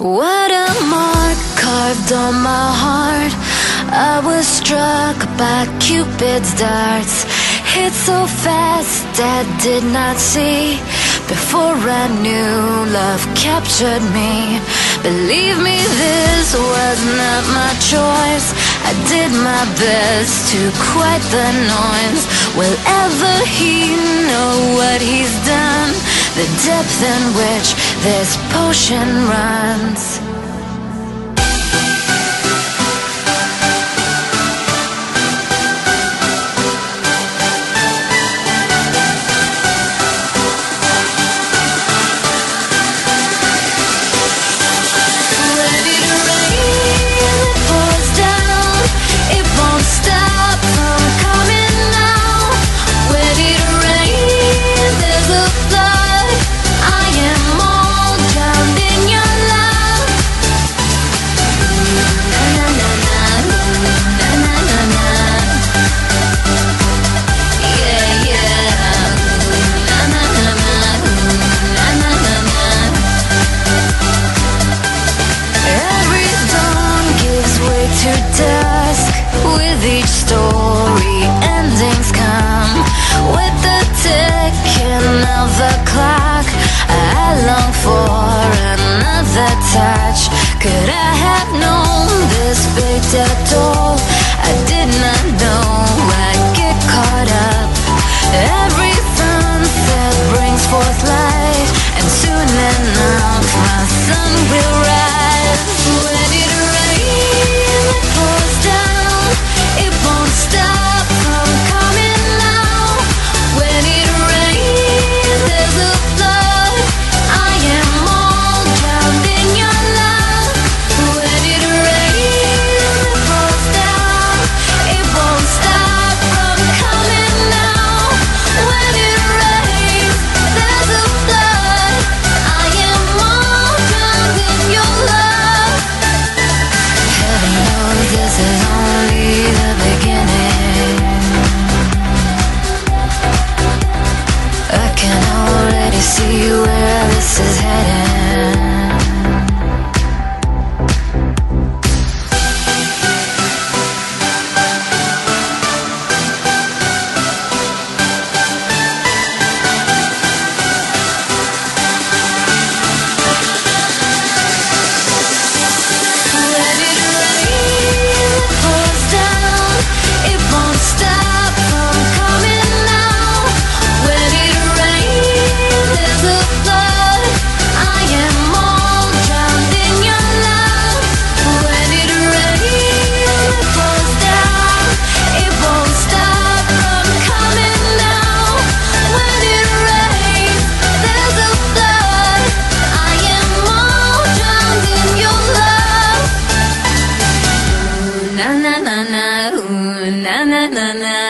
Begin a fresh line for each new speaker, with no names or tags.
What a mark carved on my heart. I was struck by Cupid's darts. Hit so fast I did not see. Before I knew love captured me. Believe me this was not my choice. I did my best to quiet the noise. Will ever he know what he's done? The depth in which this potion runs the touch Could I have known this fate at all? na na na na ooh na na na na.